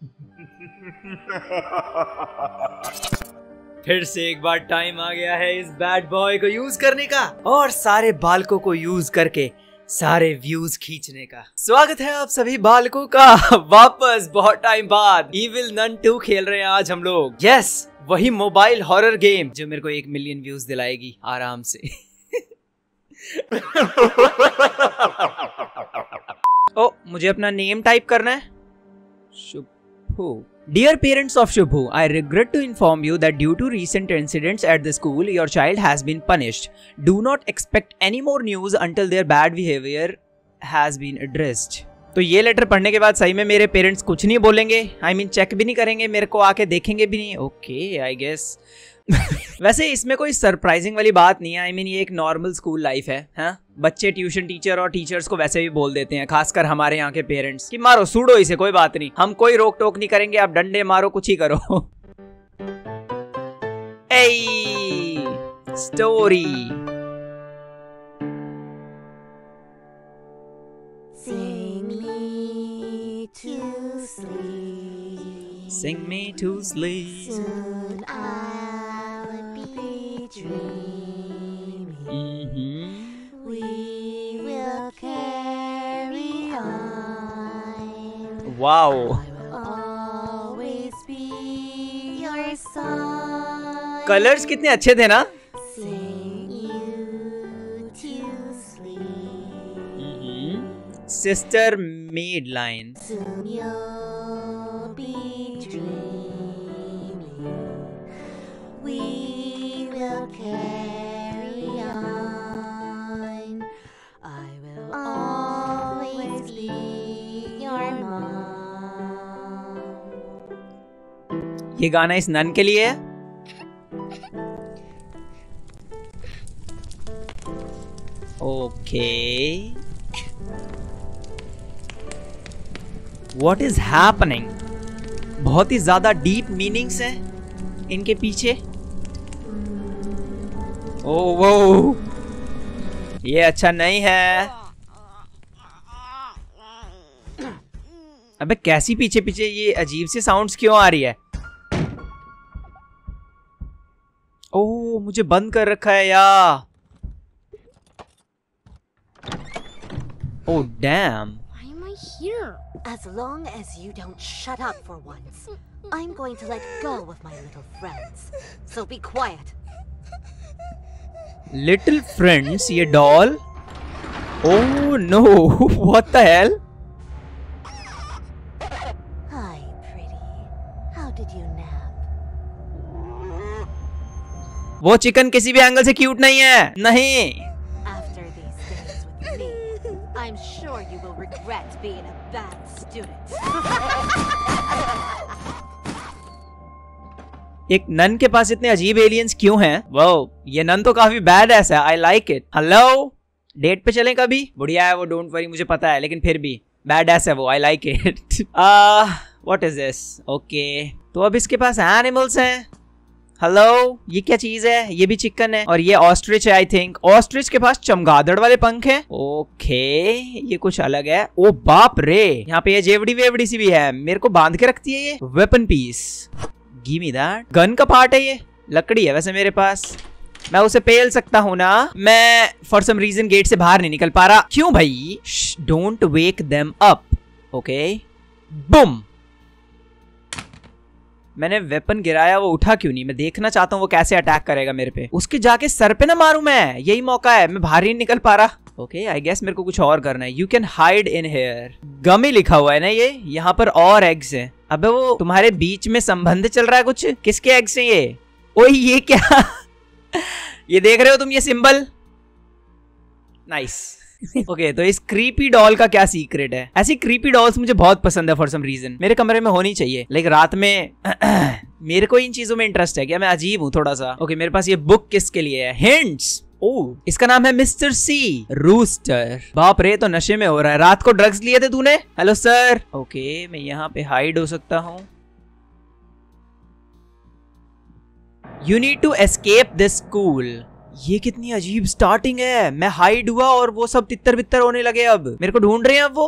फिर से एक बार टाइम आ गया है इस बैड बॉय को यूज़ करने का और सारे बालकों को यूज़ करके सारे व्यूज़ खींचने का। स्वागत है आप सभी बालकों का। वापस बहुत टाइम बाद इविल नन टू खेल रहे हैं आज हम लोग। यस वही मोबाइल हॉरर गेम जो मेरे को एक मिलियन व्यूज़ दिलाएगी आराम से। ओ, मुझे अपना नेम टाइप करना है। Shubhu Dear parents of Shubhu, I regret to inform you that due to recent incidents at the school, your child has been punished. Do not expect any more news until their bad behavior has been addressed. तो ये letter पढ़ने के बाद सही में मेरे parents कुछ नहीं बोलेंगे I I mean mean, check भी नहीं करेंगे मेरे को आके देखेंगे भी नहीं ओके आई गेस वैसे इसमें कोई सरप्राइजिंग वाली बात नहीं है। आई I मीन mean, ये एक नॉर्मल स्कूल लाइफ है हा? बच्चे ट्यूशन टीचर और टीचर्स को वैसे भी बोल देते हैं खासकर हमारे यहाँ के पेरेंट्स कि मारो सूडो इसे कोई बात नहीं। हम कोई रोक टोक नहीं करेंगे आप डंडे मारो कुछ ही करो। Story Sing me to sleep. Soon be dreaming. Mm-hmm. We will carry on. Wow. Always be your son. Colors कितने अच्छे थे ना? Sing you to ये गाना इस नन के लिए है। ओके वॉट इज़ हैपनिंग बहुत ही ज़्यादा डीप मीनिंग्स हैं इनके पीछे। ओ वो ये अच्छा नहीं है। अबे कैसी पीछे पीछे ये अजीब सी साउंड्स क्यों आ रही है? ओ मुझे बंद कर रखा है या ओ damn here. As long as you don't shut up for once, I'm going to let go of my little friends. So be quiet. Little friends ये doll oh no what the hell वो chicken किसी भी angle से cute नहीं है। नहीं। I'm sure you will regret being a bad student. एक none के पास इतने अजीब एलियंस क्यों हैं? वो ये नन तो काफ़ी बैड ऐसा है I like it hello date पे चलें कभी? बुढ़िया है वो डोंट वरी मुझे पता है लेकिन फिर भी. बैड ऐसा है वो I like it what is this okay तो अब इसके पास एनिमल्स हैं। हेलो ये क्या चीज़ है? ये भी चिकन है। और ये ऑस्ट्रिच है आई थिंक ऑस्ट्रिच के पास चमगादड़ वाले पंख है। ओके ये कुछ अलग है। ओ बाप रे! यहाँ पे ये जेवड़ी वेवड़ी सी भी है। मेरे को बाँध के रखती है ये। Weapon piece give me that gun का पार्ट है ये। लकड़ी है वैसे मेरे पास। मैं उसे पेल सकता हूँ ना। मैं फॉर सम रीजन गेट से बाहर नहीं निकल पा रहा। क्यों भाई? Don't wake them up okay boom मैंने वेपन गिराया, वो उठा क्यों नहीं? मैं देखना चाहता हूँ वो कैसे अटैक करेगा मेरे पे। उसके जाके सर पे ना मारू मैं। यही मौका है, मैं बाहर ही निकल पा रहा। ओके आई गेस मेरे को कुछ और करना है। You can hide in here gummy लिखा हुआ है ना ये? यहाँ पर और एग्स है। अबे वो तुम्हारे बीच में संबंध चल रहा है कुछ? किसके एग्स है ये? ओ ये क्या? ये देख रहे हो तुम ये सिंबल नाइस ओके तो इस क्रीपी डॉल का क्या सीक्रेट है? ऐसी क्रीपी डॉल्स मुझे बहुत पसंद है फॉर सम रीजन मेरे कमरे में होनी चाहिए. लेकिन रात में मेरे को इन चीज़ों में इंटरेस्ट है क्या? मैं अजीब हूँ थोड़ा सा. ओके okay, मेरे पास ये बुक किसके लिए है? हिंट्स ओ इसका नाम है मिस्टर सी रूस्टर बाप रे तो नशे में हो रहा है. रात को ड्रग्स लिए थे तूने? हेलो सर ओके मैं यहाँ पे हाइड हो सकता हूँ. You need to escape this school ये कितनी अजीब स्टार्टिंग है। मैं हाइड हुआ और वो सब तितर बितर होने लगे अब। मेरे को ढूंढ रहे हैं अब वो।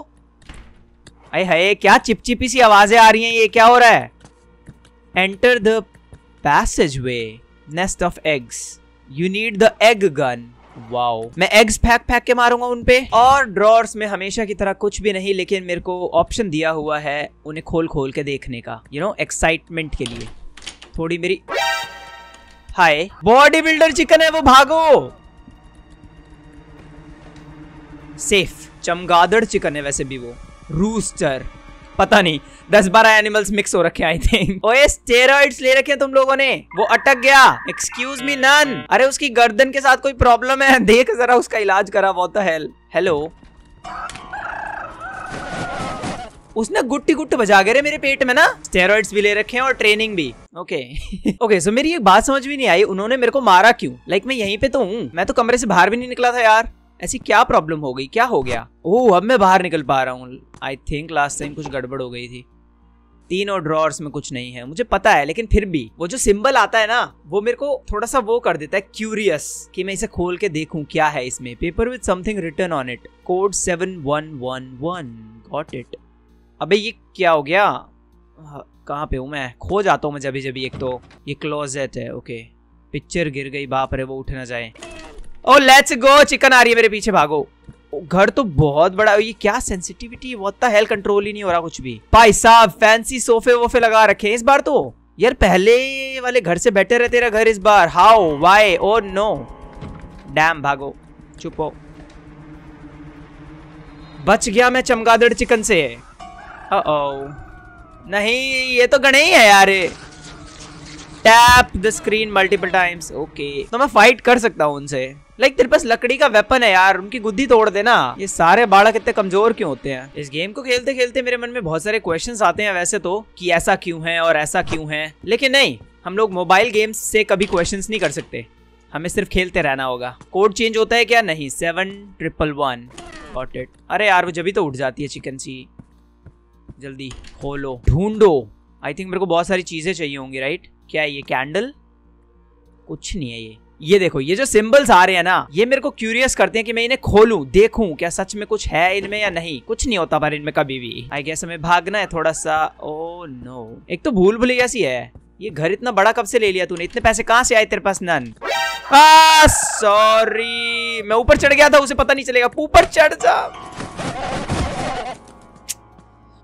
अरे है क्या चिपचिपी सी आवाज़ें आ रही हैं ये? क्या हो रहा है? Enter the passage way nest of eggs you need the egg gun wow मैं एग्स फेंक फेंक के मारूँगा उन पे। और ड्रॉर्स में हमेशा की तरह कुछ भी नहीं, लेकिन मेरे को ऑप्शन दिया हुआ है उन्हें खोल खोल के देखने का। यू नो एक्साइटमेंट के लिए। थोड़ी मेरी हाय। बॉडी बिल्डर चिकन है वो भागो। सेफ़ चमगादड़ चिकन है वैसे भी वो। रूस्टर पता नहीं दस बारह एनिमल्स मिक्स हो रखे आई थिंक ओए स्टेरॉइड्स ले रखे हैं तुम लोगों ने। वो अटक गया। एक्सक्यूज मी नन अरे उसकी गर्दन के साथ कोई प्रॉब्लम है? देख जरा उसका इलाज करा वो हेल हेलो उसने गुट्टी गुट्टी बजा गए मेरे पेट में ना। स्टेरॉइड्स भी ले रखे हैं और ट्रेनिंग भी। ओके ओके सो मेरी एक बात समझ भी नहीं आई। उन्होंने मेरे को मारा क्यों? लाइक like, मैं यहीं पे तो हूँ। मैं तो कमरे से बाहर भी नहीं निकला था यार। ऐसी क्या प्रॉब्लम हो गई? क्या हो गया? ओह अब मैं बाहर निकल पा रहा हूँ। आई थिंक लास्ट टाइम कुछ गड़बड़ हो गई थी। तीनों ड्रॉर्स में कुछ नहीं है। मुझे पता है लेकिन फिर भी वो जो सिंबल आता है ना वो मेरे को थोड़ा सा वो कर देता है क्यूरियस कि मैं इसे खोल के देखूँ क्या है इसमें। Paper with something written on it code seven one one one got it अबे ये क्या हो गया? हाँ, कहाँ पे हूँ मैं? खो जाता हूँ मैं जब जब एक तो। ये क्लोजेट है ओके पिक्चर गिर गई बाप रे वो उठ ना जाए। ओ लेट्स गो चिकन आ रही है मेरे पीछे भागो। घर तो बहुत बड़ा ये क्या सेंसिटिविटी वो हेल कंट्रोल ही नहीं हो रहा कुछ भी। भाई साहब फैंसी सोफे वोफे लगा रखे हैं इस बार तो। यार पहले वाले घर से बेटर है तेरा घर इस बार। How why oh no damn भागो। चुपो बच गया मैं चमगादड़ चिकन से। ओ नहीं, ये तो गणे ही है यार tap the screen multiple times okay तो मैं फाइट कर सकता हूँ उनसे। लाइक तेरे पास लकड़ी का वेपन है यार, उनकी गुद्दी तोड़ देना। ये सारे बालक इतने कमज़ोर क्यों होते हैं? इस गेम को खेलते खेलते मेरे मन में बहुत सारे क्वेश्चंस आते हैं वैसे तो कि ऐसा क्यों है और ऐसा क्यों है। लेकिन नहीं, हम लोग मोबाइल गेम्स से कभी क्वेश्चंस नहीं कर सकते। हमें सिर्फ़ खेलते रहना होगा। कोड चेंज होता है क्या? नहीं सेवन ट्रिपल वन अरे यार, वो जब तो उठ जाती है चिकन सी। जल्दी खोलो। ढूंढो। आई थिंक मेरे को बहुत सारी चीज़ें चाहिए होंगी राइट क्या है ये? कैंडल कुछ नहीं है ये। ये देखो, ये जो सिंबल्स आ रहे हैं ना, ये मेरे को क्यूरियस करते हैं कि मैं इन्हें खोलूं, देखूँ, क्या सच में कुछ है इनमें या नहीं। कुछ नहीं होता पर इनमें कभी भी। आई गेस हमें भागना है थोड़ा सा ओ नो एक तो भूल भुलैया सी है। ये घर इतना बड़ा कब से ले लिया तूने? इतने पैसे कहाँ से आए तेरे पास, नन? सॉरी मैं ऊपर चढ़ गया था, उसे पता नहीं चलेगा। ऊपर चढ़ जा।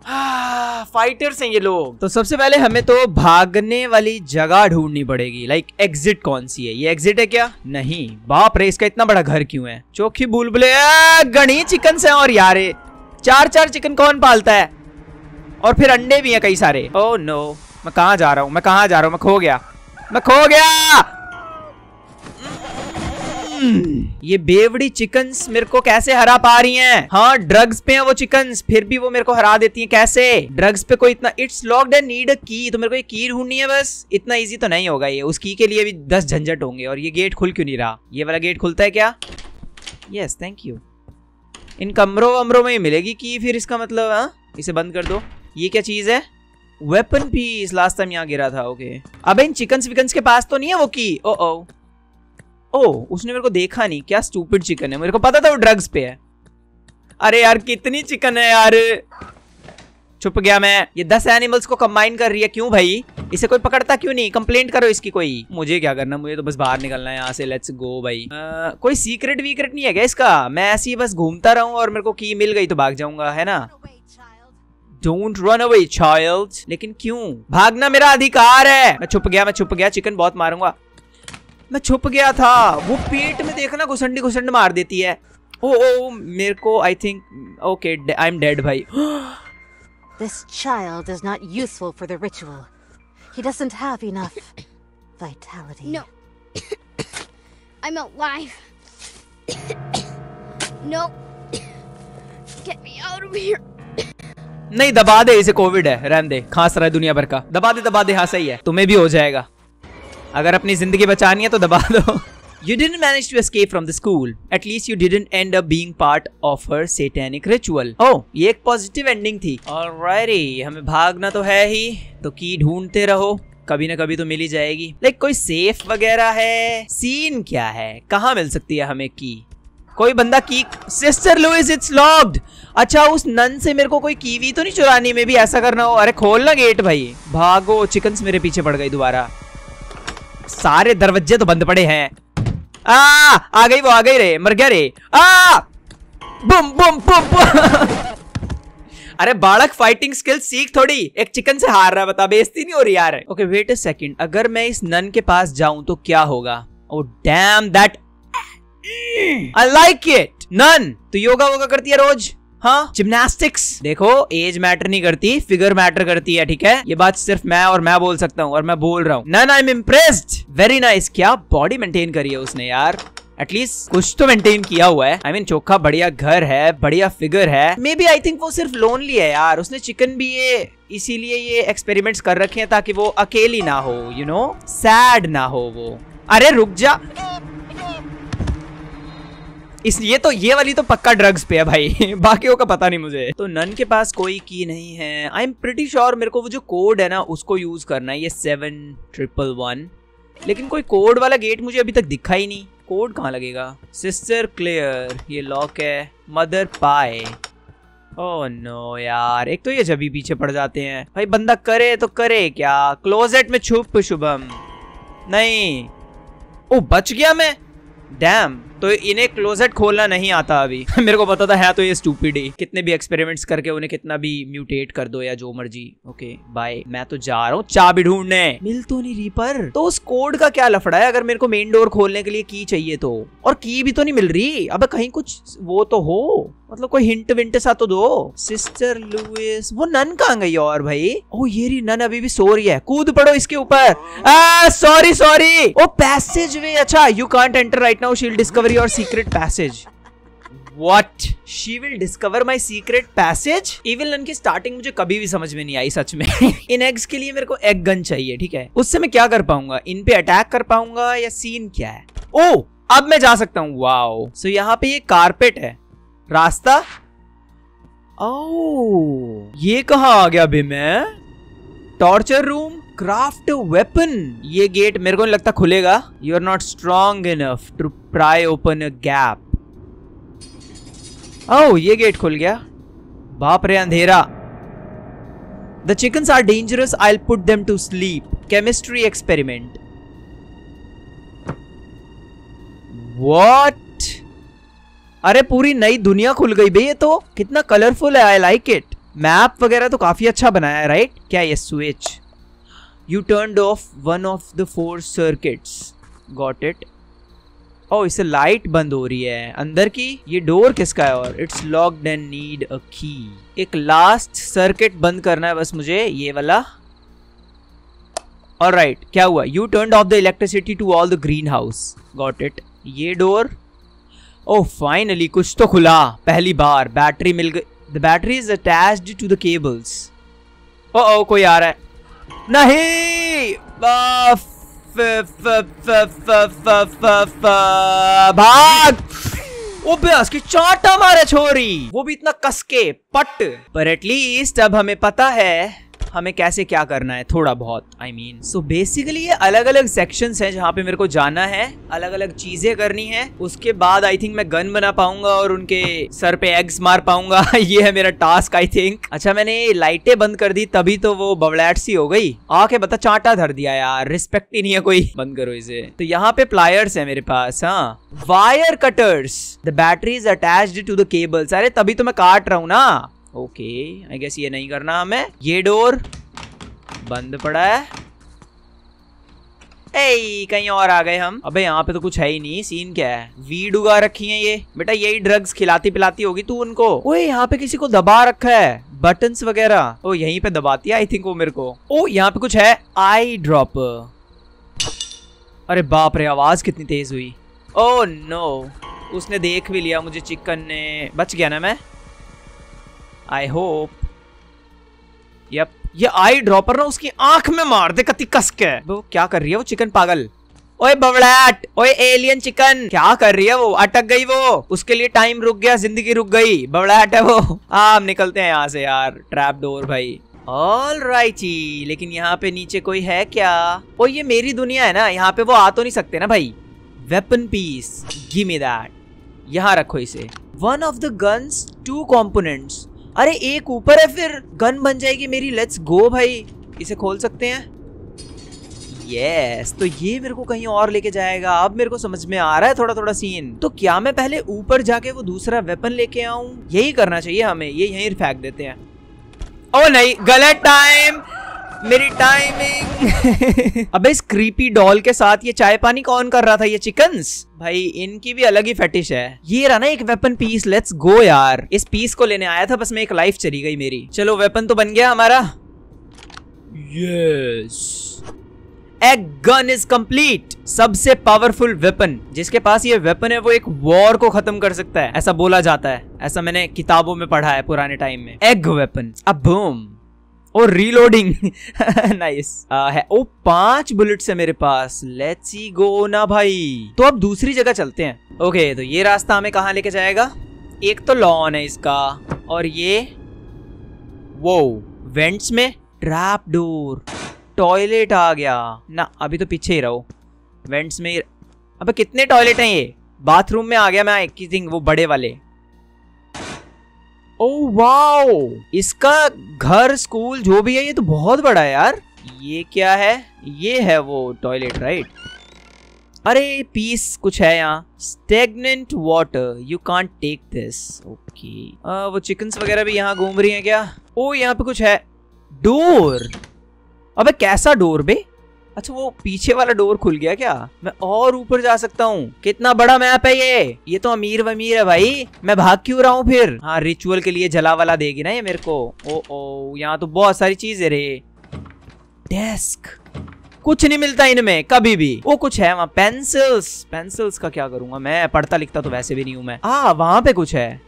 फाइटर्स हैं ये लोग। तो सबसे पहले हमें तो भागने वाली जगह ढूंढनी पड़ेगी। लाइक एग्जिट कौन सी है? ये एग्जिट है क्या? नहीं। बाप रे, इसका इतना बड़ा घर क्यों है? चौखी बुलबुले गणी चिकन से और यारे। चार चार चिकन कौन पालता है? और फिर अंडे भी हैं कई सारे। ओ oh नो मैं कहा जा रहा हूँ? मैं कहा जा रहा हूँ? मैं खो गया। मैं खो गया! ये बेवड़ी चिकन्स मेरे को कैसे हरा पा रही हैं? हाँ ड्रग्स पे हैं वो चिकन्स फिर भी वो मेरे को हरा देती हैं, कैसे? ड्रग्स पे कोई इतना it's locked and need a key तो मेरे को ये की ढूंढनी है बस। इतना इजी तो नहीं होगा ये, उस की के लिए भी दस झंझट होंगे, और ये गेट खुल क्यों नहीं रहा? ये वाला गेट खुलता है क्या? यस थैंक यू इन कमरों वमरों में ही मिलेगी की फिर इसका मतलब हाँ? इसे बंद कर दो। ये क्या चीज़ है? वेपन पीस लास्ट टाइम यहाँ गिरा था ओके okay. अब इन चिकन्स विकन्स के पास तो नहीं है वो की ओ ओ ओ उसने मेरे को देखा नहीं। क्या स्टूपिड चिकन है? मेरे को पता था वो ड्रग्स पे है। अरे यार कितनी चिकन है यार। छुप गया मैं। ये दस एनिमल्स को कंबाइन कर रही है। क्यों भाई? इसे कोई पकड़ता क्यों नहीं? कंप्लेंट करो इसकी कोई। मुझे क्या करना? मुझे तो बस बाहर निकलना है यहाँ से। लेट्स गो भाई। आ, कोई सीक्रेट वीक्रेट नहीं है क्या इसका? मैं ऐसे ही बस घूमता रहूँ और मेरे को की मिल गई तो भाग जाऊँगा है ना? डोंट रन अवे चाइल्ड लेकिन क्यों? भागना मेरा अधिकार है। मैं छुप गया मैं छुप गया। चिकन बहुत मारूँगा। मैं छुप गया था वो पेट में देखना घुसंडी घुसंड मार देती है ओ ओ मेरे को I think okay I am dead भाई This child is not useful for the ritual. He doesn't have enough vitality. No. I'm alive. no. Get me out of here. नहीं दबा दे इसे कोविड है रहने दे खांस रहा है दुनिया भर का दबा दे दबा दे हाँ सही है तुम्हें भी हो जाएगा अगर अपनी ज़िंदगी बचानी है तो दबा दो। You didn't manage to escape from the school. At least you didn't end up being part of her satanic ritual. Oh, ये एक पॉजिटिव एंडिंग थी। Alrighty, हमें भागना तो है ही। तो की ढूंढते रहो। कभी ना कभी तो मिल जाएगी। लाइक like, कोई सेफ़ वगैरह है? सीन क्या है? कहाँ मिल सकती है हमें की? कोई बंदा की सिस्टर लुइस इट्स लॉक्ड अच्छा उस नन से मेरे को कोई कीवी तो नहीं चुरानी? में भी ऐसा करना हो। अरे खोल ना गेट भाई। भागो चिकन्स मेरे पीछे पड़ गई दोबारा। सारे दरवाजे तो बंद पड़े हैं। आ आ गई वो, आ गई रे, मर गया रे। आ! बुम बुम बुम अरे बालक फाइटिंग स्किल सीख थोड़ी, एक चिकन से हार रहा है, बता, बेइज्जती नहीं हो रही यार। ओके वेट अ सेकंड अगर मैं इस नन के पास जाऊँ तो क्या होगा? ओ damn that I like it nun. तो योगा वोगा करती है रोज। हाँ? जिम्नास्टिक्स देखो एज मैटर नहीं करती फिगर मैटर करती है ठीक है? ये बात सिर्फ़ मैं और मैं बोल सकता हूँ और मैं बोल रहा हूँ। Nun I am impressed very nice क्या बॉडी मेंटेन करी है उसने यार? एटलीस्ट कुछ तो मेंटेन किया हुआ है। आई I मीन mean, चोखा बढ़िया घर है बढ़िया फिगर है। मे बी आई थिंक वो सिर्फ़ लोनली है यार। उसने चिकन भी ये इसीलिए ये एक्सपेरिमेंट्स कर रखे हैं ताकि वो अकेली ना हो यू नो सैड ना हो वो। अरे रुक जा। इस, ये तो ये वाली तो पक्का ड्रग्स पे है भाई। बाकियों का पता नहीं मुझे। तो नन के पास कोई की नहीं है। आई एम प्रिटी श्योर मेरे को वो जो कोड है ना, उसको यूज़ करना है। ये सेवन ट्रिपल वन लेकिन कोई कोड वाला गेट मुझे अभी तक दिखा ही नहीं। कोड कहाँ लगेगा? सिस्टर क्लियर ये लॉक है। मदर पाए ओह नो यार, एक तो ये जब पीछे पड़ जाते हैं। भाई बंदा करे तो करे क्या? क्लोजेट में छुप शुभम। नहीं। ओ, बच गया मैं? डैम तो इन्हें क्लोजेट खोलना नहीं आता अभी। मेरे को पता था, है तो ये स्टूपिड ही। कितने भी एक्सपेरिमेंट्स करके उन्हें कितना भी म्यूटेट कर दो या जो मर्ज़ी। ओके बाय मैं तो जा रहा हूँ चाबी ढूँढने। मिल तो नहीं रीपर तो उस कोड का क्या लफड़ा है? अगर मेरे को मेन डोर खोलने के लिए की चाहिए तो। और की भी तो नहीं मिल रही। अब कहीं कुछ वो तो हो। मतलब कोई हिंट विंट सा तो दो। सिस्टर लुइस वो नन कहाँ गई और भाई? ओ, ये रही नन अभी भी सो रही है। कूद पड़ो इसके ऊपर। सॉरी सॉरी ओ पैसेज वे अच्छा you can't enter right now she'll discover discover your secret passage. What? She will discover my secret passage? Evil Nun की स्टार्टिंग मुझे कभी भी समझ में नहीं आई सच में। इन एग्स के लिए मेरे को एग गन चाहिए ठीक है? उससे मैं क्या कर पाऊँगा? इन पे अटैक कर पाऊँगा या सीन क्या है? ओ अब मैं जा सकता हूँ। वाओ सो so, यहाँ पे ये कारपेट है। रास्ता? ओ ये कहा आ गया अभी मैं? Torture room craft weapon. ये गेट मेरे को नहीं लगता खुलेगा। You are not strong enough to pry open a gap oh ये गेट खुल गया। बाप रे, अंधेरा। The chickens are dangerous I put them to sleep chemistry experiment what अरे, पूरी नई दुनिया खुल गई भाई ये तो। कितना कलरफुल है आई लाइक इट मैप वगैरह तो काफ़ी अच्छा बनाया है राइट क्या ये switch you turned off one of the four circuits. Got it? Oh इसे लाइट बंद हो रही है। अंदर की? ये डोर किसका है और? It's locked and need a key एक लास्ट सर्किट बंद करना है बस मुझे ये वाला। और राइट right, क्या हुआ? You turn off the electricity to all the greenhouse got it ये डोर ओ फाइनली कुछ तो खुला। पहली बार बैटरी मिल गई। The battery is attached to the cables oh oh कोई आ रहा है। नहीं। भाग। ओबियस की चाटा मारे छोरी। वो भी इतना कसके पट। पर एटलीस्ट अब हमें पता है हमें कैसे क्या करना है, थोड़ा बहुत आई मीन सो बेसिकली ये अलग अलग सेक्शन है जहाँ पे मेरे को जाना है अलग अलग चीज़ें करनी है। उसके बाद आई थिंक मैं गन बना पाऊँगा और उनके सर पे एग्स मार पाऊँगा। ये है मेरा टास्क आई थिंक अच्छा मैंने लाइटें बंद कर दी, तभी तो वो बबलैट सी हो गई। आके बता, चाटा धर दिया यार रिस्पेक्ट ही नहीं है कोई। बंद करो इसे। तो यहाँ पे प्लायर्स है मेरे पास हाँ। Wire cutters the battery is attached to the cables अरे, तभी तो मैं काट रहा हूँ ना। ओके आई गेस ये नहीं करना हमें। ये डोर बंद पड़ा है। ए कहीं और आ गए हम। अबे, यहाँ पे तो कुछ है ही नहीं। सीन क्या है? वीड उगा रखी है ये। बेटा, यही ड्रग्स खिलाती पिलाती होगी तू उनको। ओए, यहाँ पे किसी को दबा रखा है। बटन्स वगैरह। ओ, यहीं पे दबाती है आई थिंक वो मेरे को। ओ, यहाँ पे कुछ है। आई ड्रॉप अरे बाप रे, आवाज़ कितनी तेज हुई। ओ नो उसने देख भी लिया मुझे चिकन ने। बच गया ना मैं? आई होप यप ये आई ड्रॉपर ना उसकी आँख में मार दे, कति कस के वो क्या कर रही है वो चिकन पागल? ओए बबड़ैट, ओए एलियन चिकन क्या कर रही है वो? अटक गई वो। उसके लिए टाइम रुक गया, ज़िंदगी रुक गई। बबड़ैट है वो। हाँ हम निकलते हैं यहाँ से यार। ट्रैप डोर भाई। ऑल राइटी लेकिन यहाँ पे नीचे कोई है क्या? ओ ये मेरी दुनिया है ना। यहाँ पे वो आ तो नहीं सकते ना भाई। Weapon piece give me that यहाँ रखो इसे। One of the guns two components अरे एक ऊपर है फिर। गन बन जाएगी मेरी। लेट्स गो भाई। इसे खोल सकते हैं? यस तो ये मेरे को कहीं और लेके जाएगा। अब मेरे को समझ में आ रहा है थोड़ा थोड़ा सीन तो क्या मैं पहले ऊपर जाके वो दूसरा वेपन लेके आऊ? यही करना चाहिए हमें। ये यही फेंक देते हैं। ओ नहीं, गलत टाइम मेरी टाइमिंग अबे इस क्रीपी डॉल के साथ ये चाय पानी कौन कर रहा था ये चिकन्स भाई इनकी भी अलग ही फेटिश है। ये रहा ना एक वेपन पीस लेट्स गो यार। इस पीस को लेने आया था बस में एक लाइफ चली गई मेरी। चलो वेपन तो बन गया हमारा। यस एक गन इज़ कंप्लीट सबसे पावरफुल वेपन जिसके पास ये वेपन है वो एक वॉर को खत्म कर सकता है। ऐसा बोला जाता है। ऐसा मैंने किताबों में पढ़ा है पुराने टाइम में। एग वेपन अब बूम और रीलोडिंग नाइस है. ओ पाँच बुलेट्स है मेरे पास. लेट्स ही गो ना भाई. तो अब दूसरी जगह चलते हैं. ओके तो ये रास्ता हमें कहाँ लेके जाएगा? एक तो लॉन है इसका. और ये वो वेंट्स में ट्रैप डोर टॉयलेट आ गया. ना, अभी तो पीछे ही रहो. वेंट्स में अबे, कितने टॉयलेट हैं ये? बाथरूम में आ गया मैं, एक ही थिंग वो बड़े वाले. ओ वाओ इसका घर, स्कूल जो भी है, ये तो बहुत बड़ा है यार। ये क्या है? ये है वो टॉयलेट राइट अरे पीस कुछ है यहाँ। Stagnant water you can't take this okay वो चिकन्स वगैरह भी यहाँ घूम रही हैं क्या? ओ यहाँ पे कुछ है। डोर अबे, कैसा डोर बे? अच्छा वो पीछे वाला डोर खुल गया क्या? मैं और ऊपर जा सकता हूँ। कितना बड़ा मैप है ये। ये तो अमीर वमीर है भाई। मैं भाग क्यों रहा हूँ फिर? हाँ रिचुअल के लिए जला वाला देगी ना ये मेरे को। ओ ओ, यहाँ तो बहुत सारी चीज़ है रे। डेस्क कुछ नहीं मिलता इनमें, कभी भी। वो कुछ है वहाँ पेंसिल्स पेंसिल्स का क्या करूँगा मैं? पढ़ता लिखता तो वैसे भी नहीं हूँ मैं। आ, वहाँ पे कुछ है।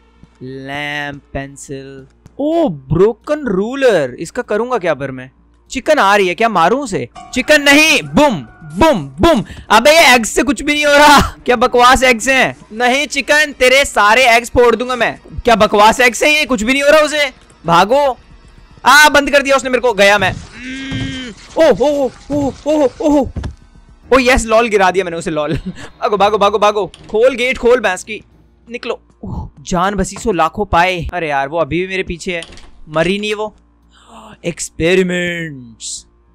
लैम्प पेंसिल ओ ब्रोकन रूलर इसका करूँगा क्या पर मैं? चिकन आ रही है क्या? मारू उसे? चिकन नहीं, बुम बुम बुम। अबे, ये एग्स से कुछ भी नहीं हो रहा। क्या बकवास एग्स हैं? नहीं चिकन, तेरे सारे एग्स फोड़ दूँगा मैं। क्या बकवास एग्स हैं ये? कुछ भी नहीं हो रहा उसे। भागो। आ, बंद कर दिया उसने मेरे को। गया मैं। ओह ओह ओह ओह ओह ओ यस लॉल गिरा दिया मैंने उसे लॉल भागो भागो भागो भागो। खोल गेट खोल भैंस की। निकलो। जान बसी सो लाखों पाए। अरे यार, वो अभी भी मेरे पीछे है। मरी नहीं वो। Experiment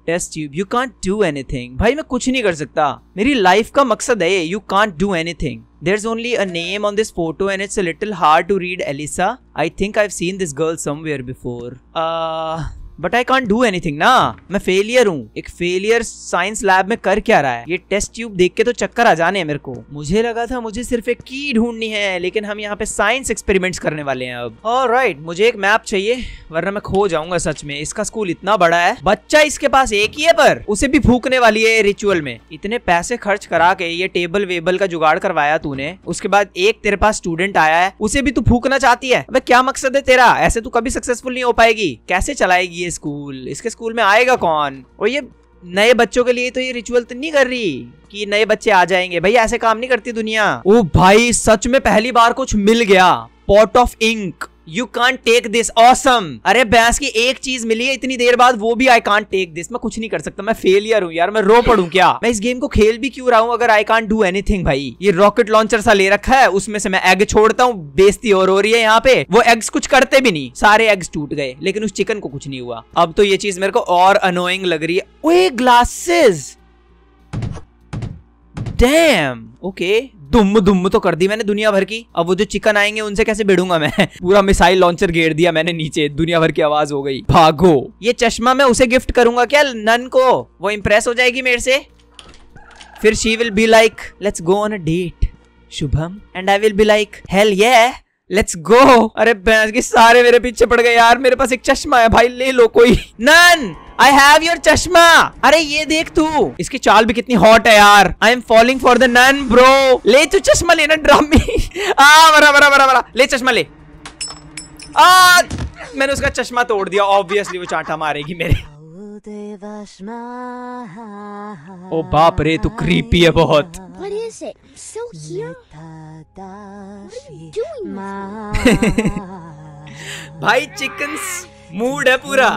test tube you can't do anything भाई, मैं कुछ नहीं कर सकता। मेरी लाइफ का मकसद है you. Can't do anything there is only a name on this photo and it's a little hard to read Elisa I think I have seen this girl somewhere before but I can't do anything ना मैं failure हूँ। एक failure science lab में कर क्या रहा है? ये टेस्ट ट्यूब देख के तो चक्कर आ जाने हैं मेरे को। मुझे लगा था मुझे सिर्फ़ एक की ढूंढनी है, लेकिन हम यहाँ पे साइंस एक्सपेरिमेंट्स करने वाले हैं अब। और राइट मुझे एक मैप चाहिए, वरना मैं खो जाऊँगा सच में। इसका स्कूल इतना बड़ा है। बच्चा इसके पास एक ही है पर, उसे भी फूकने वाली है रिचुअल में। इतने पैसे खर्च करा के ये टेबल वेबल का जुगाड़ करवाया तूने। उसके बाद एक तेरे पास स्टूडेंट आया है, उसे भी तू फूकना चाहती है। क्या मकसद है तेरा? ऐसे तू कभी सक्सेसफुल नहीं हो पाएगी। कैसे चलाएगी ये स्कूल? इसके स्कूल में आएगा कौन? और ये नए बच्चों के लिए तो ये रिचुअल तो नहीं कर रही कि नए बच्चे आ जाएँगे। भाई, ऐसे काम नहीं करती दुनिया। ओ भाई, सच में पहली बार कुछ मिल गया। Pot of ink you can't take this awesome अरे भैंस की एक चीज़ मिली है इतनी देर बाद, वो भी आई कांट टेक दिस मैं कुछ नहीं कर सकता, मैं फेलियर हूँ यार, मैं रो पड़ू क्या? मैं इस गेम को खेल भी क्यों रहा हूँ अगर आई कांट डू एनीथिंग भाई? ये रॉकेट लॉन्चर सा ले रखा है, उसमें से मैं एग छोड़ता हूँ बेस्ती और हो रही है यहाँ पे। वो एग्स कुछ करते भी नहीं। सारे एग्स टूट गए, लेकिन उस चिकन को कुछ नहीं हुआ। अब तो ये चीज़ मेरे को और अनोइंग लग रही है। ग्लासेस डैम ओके दुम दुम तो कर दी मैंने दुनिया भर की। अब वो जो चिकन आएँगे, उनसे कैसे भिड़ूँगा मैं? पूरा मिसाइल लॉन्चर घेर दिया मैंने नीचे। दुनिया भर की आवाज़ हो गई। भागो। ये चश्मा मैं उसे गिफ्ट करूँगा क्या, नन को? वो इम्प्रेस हो जाएगी मेरे से? फिर she will be like let's go on a date Shubham. And I will be like hell yeah let's go अरे सारे मेरे पीछे पड़ गए यार। मेरे पास एक चश्मा है भाई, ले लो कोई। नन! आई हैव योर चश्मा अरे ये देख तू इसकी चाल भी कितनी हॉट है यार I am following for the nun bro ले तू चश्मा लेना ड्रामी आ बरा बरा बरा बरा ले चश्मा ले आ मैंने उसका चश्मा तोड़ दिया ऑब्वियसली वो चांटा मारेगी मेरे ओ बाप रे तू क्रीपी है बहुत What is it? Still here? What are you doing? भाई चिकन मूड है पूरा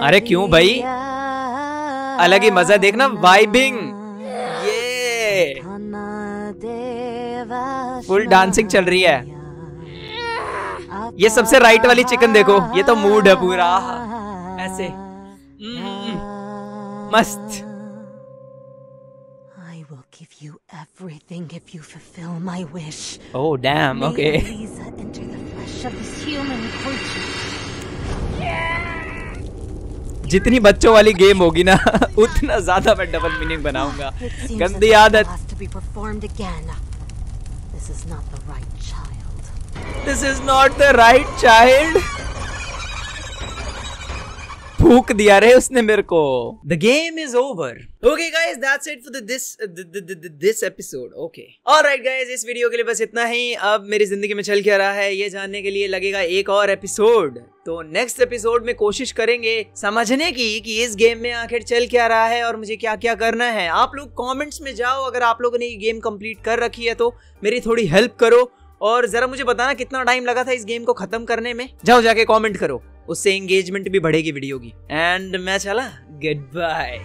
अरे क्यों भाई अलग ही मज़ा देखना वाइबिंग ये फुल डांसिंग चल रही है ये सबसे राइट वाली चिकन देखो ये तो मूड है पूरा ऐसे मस्त give you everything if you fulfill my wish. Oh, damn. Okay. May Lisa enter the जितनी बच्चों वाली गेम होगी ना उतना ज़्यादा मैं डबल मीनिंग बनाऊँगा। गंदी आदत। This is not the right child फूक दिया रे उसने मेरे को। The game is over okay guys that's it for this this episode okay alright guys इस वीडियो के लिए बस इतना ही। अब मेरी ज़िंदगी में चल क्या रहा है, ये जानने के लिए लगेगा एक और एपिसोड तो नेक्स्ट एपिसोड में कोशिश करेंगे समझने की कि इस गेम में आखिर चल क्या रहा है और मुझे क्या क्या करना है। आप लोग कमेंट्स में जाओ, अगर आप लोगों ने ये गेम कंप्लीट कर रखी है तो मेरी थोड़ी हेल्प करो। और जरा मुझे बताना कितना टाइम लगा था इस गेम को खत्म करने में। जाओ जाके कमेंट करो। उससे एंगेजमेंट भी बढ़ेगी वीडियो की। एंड मैं चला गुड बाय